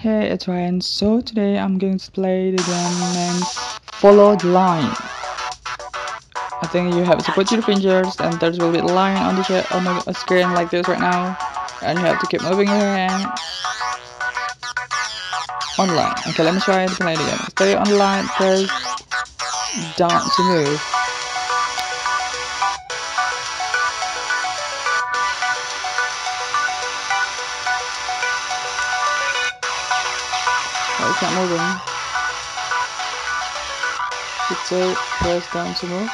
Hey, it's Riyan. So today I'm going to play the game named Follow the Line. I think you have to put your fingers and there's will be a line on the on the screen like this right now, and you have to keep moving your hand on the line. Okay, let me try to play it again. Stay on the line, press down to move. It's not moving. It's say press down to move.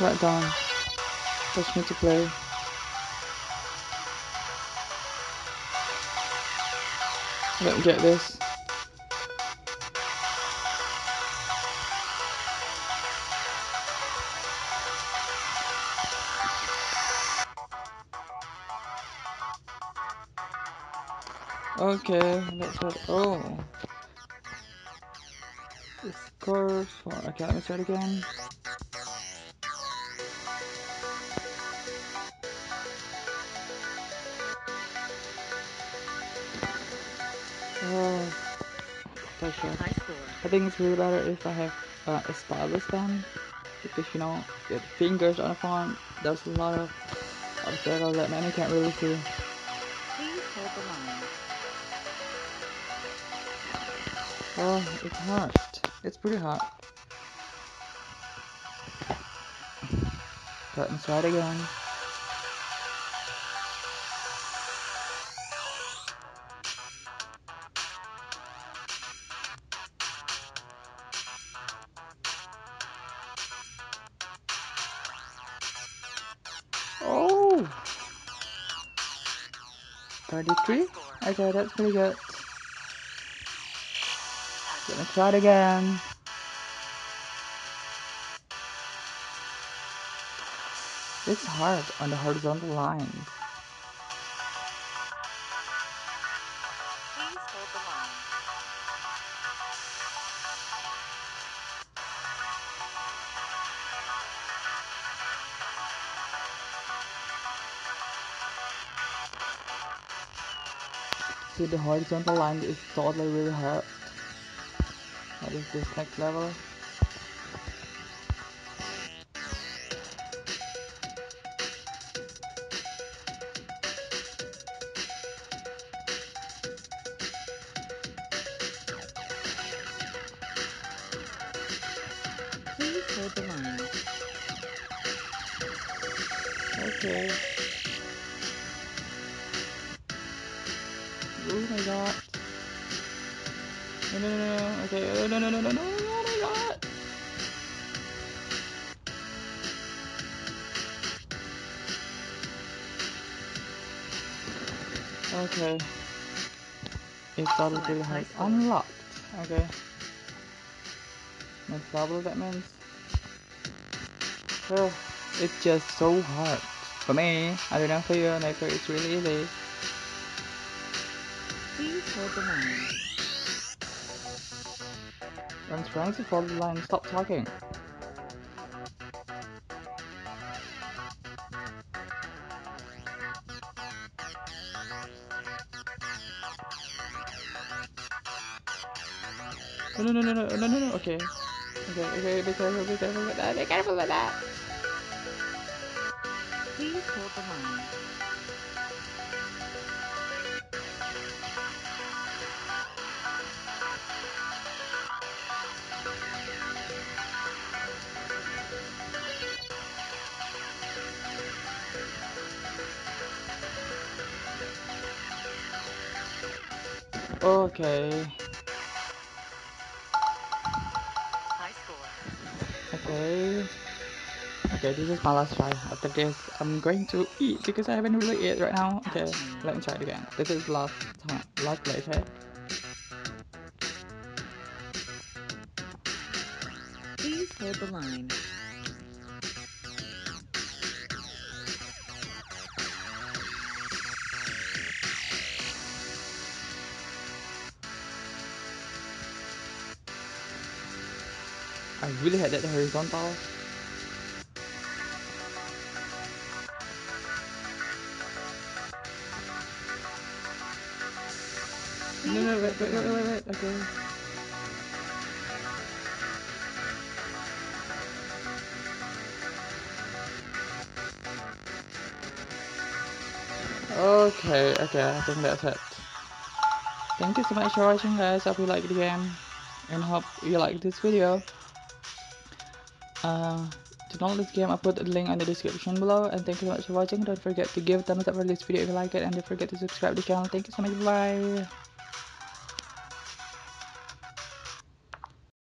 Right down. Push me to play. I don't get this. Okay, let's try. Oh, the score for. Okay, let me try again. Oh, pressure. I think it's really better if I have uh, a stylus pen because you know the fingers on the phone. There's a lot of obstacles that many can't really see. Oh, it's hot. It's pretty hot. Got inside again. Oh! 33? Okay, that's pretty good. Try it again. It's hard on the horizontal line. Please hold the line. See, the horizontal line is totally really hard. What is this next level? Please hold the line. Okay. Oh my god. No, no, no, no. Okay. Oh, no, no, no, no, no. Oh my god. Okay. It's really hard. Unlocked. Okay. Next level that means. Oh, it's just so hard. For me, I don't know for you, maybe it's really easy. Please hold the line. Trying to follow the line, stop talking. No, no, no, no, no, no, no, no, okay. Okay, okay, be careful, be careful with that, be careful with that. Please hold the line. Okay, okay. Okay, this is my last try. After this, I'm going to eat because I haven't really eaten right now. Okay, let me try it again. This is last time, last play, okay? Eh? Please hold the line. I really had that horizontal. No, no, wait, wait, wait, wait, wait. Okay. Okay, okay, I think that's it. Thank you so much for watching guys, hope you like the game and hope you like this video. Uh, to download this game, I'll put a link in the description below and thank you so much for watching. Don't forget to give a thumbs up for this video if you like it and don't forget to subscribe to the channel. Thank you so much, bye!